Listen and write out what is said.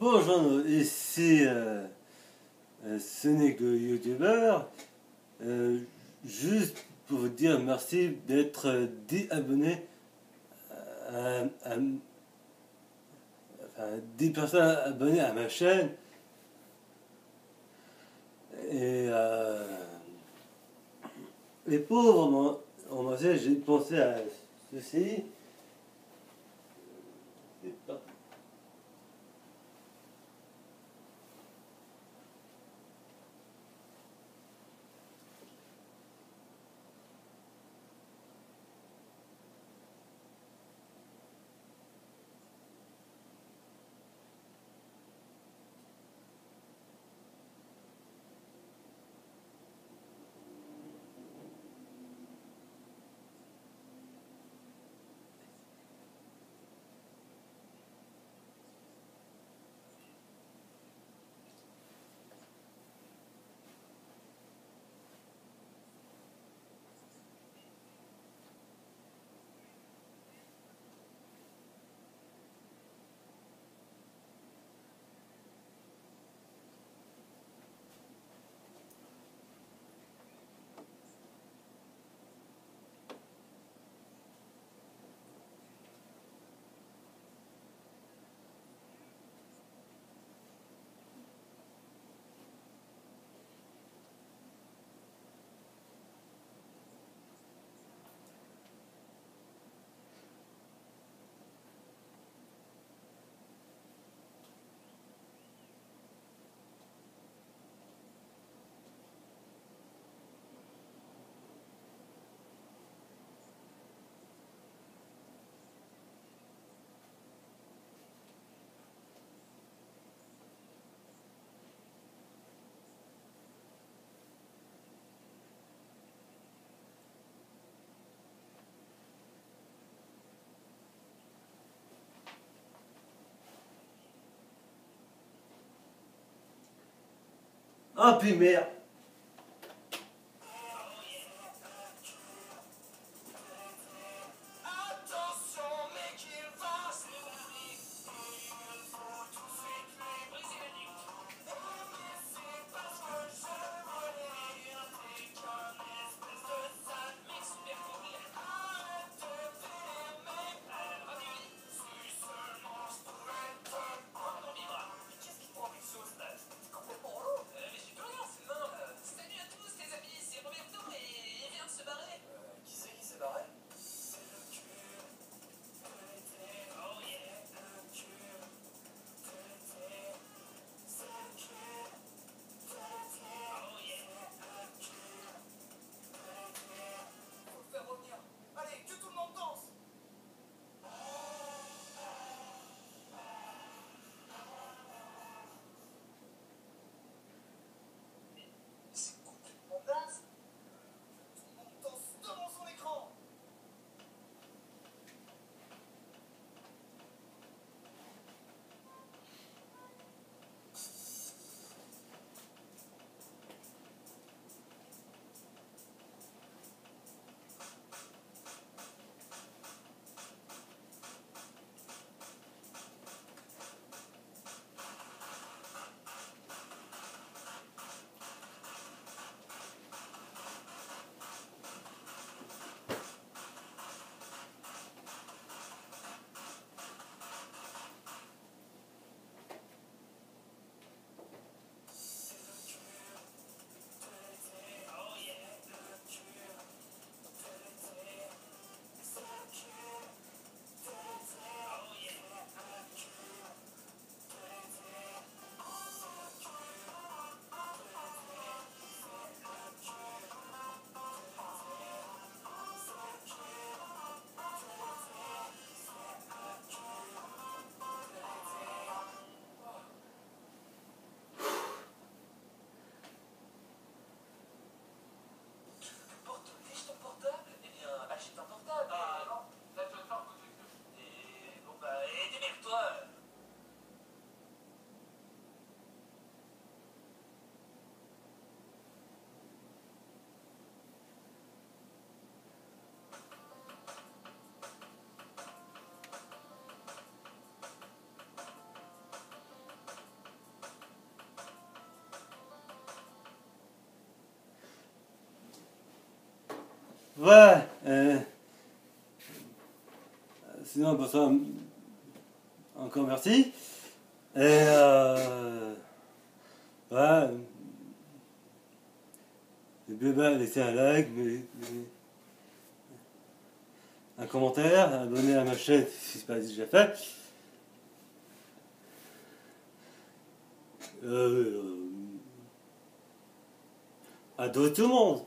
Bonjour, ici euh, euh, ce n'est que youtubeur. Euh, juste pour vous dire merci d'être abonnés à, à, enfin, 10 personnes abonnées à ma chaîne. Et euh, les pauvres, on m'a j'ai pensé à ceci. Ah, puis. Ouais. Euh, sinon, ça, encore merci. Et euh, ouais. Pas laisser un like, mais, un commentaire, abonner à ma chaîne si ce n'est pas déjà fait. Euh, à tout le monde